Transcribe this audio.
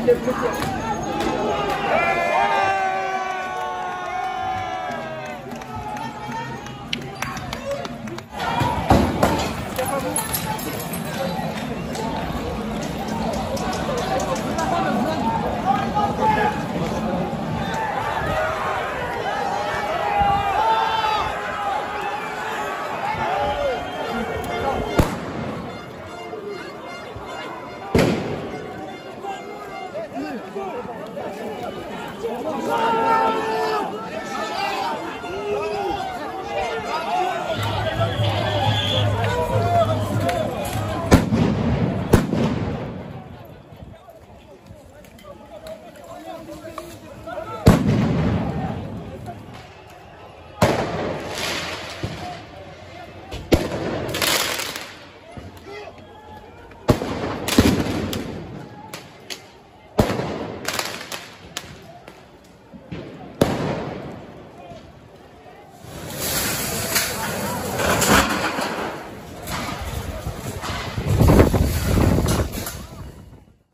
mit dem Glück. Go!